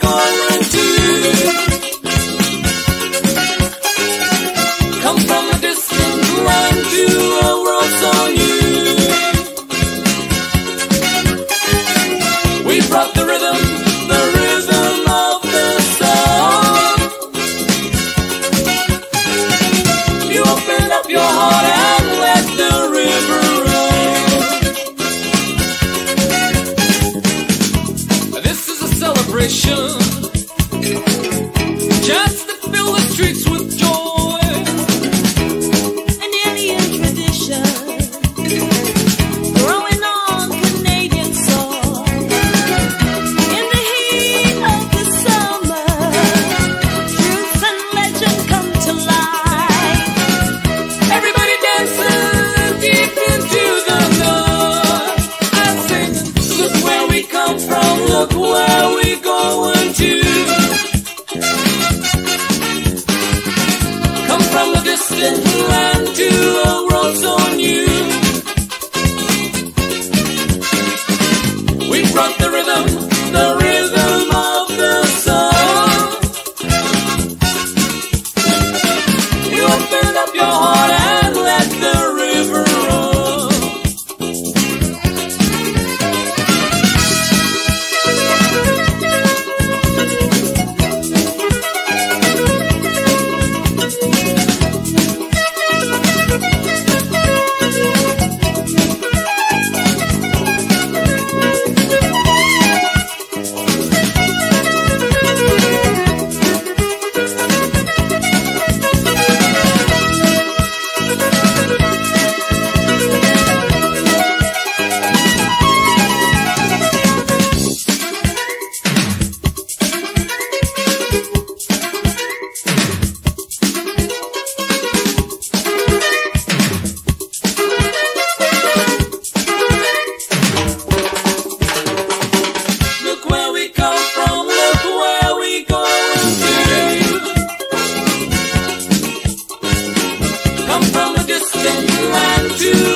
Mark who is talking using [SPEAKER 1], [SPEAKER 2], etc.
[SPEAKER 1] going To.